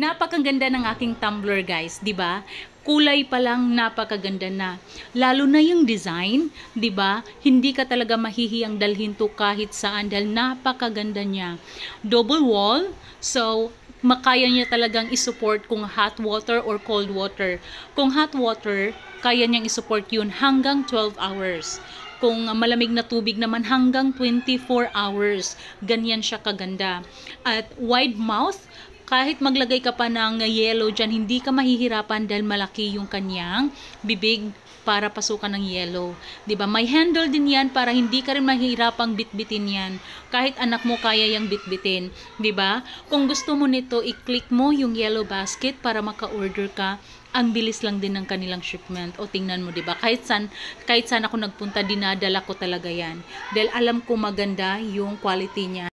Napakaganda ng aking tumbler guys, 'di ba? Kulay pa lang napakaganda na. Lalo na yung design, 'di ba? Hindi ka talaga mahihiyang dalhin to kahit saan dahil napakaganda niya. Double wall, so makaya niya talagang isupport kung hot water or cold water. Kung hot water, kaya niyang isupport yun hanggang 12 hours. Kung malamig na tubig naman hanggang 24 hours. Ganyan siya kaganda. At wide mouth, kahit maglagay ka pa ng yellow dyan, hindi ka mahihirapan dahil malaki yung kanyang bibig para pasukan ng yellow. ba? May handle din 'yan para hindi ka rin mahihirapang bitbitin 'yan. Kahit anak mo kaya yang bitbitin, ba? Kung gusto mo nito, i-click mo yung yellow basket para maka-order ka. Ang bilis lang din ng kanilang shipment. O tingnan mo, 'di ba? Kahit san kahit saan ako nagpunta, dinadala ko talaga 'yan. Dahil alam ko maganda yung quality niya.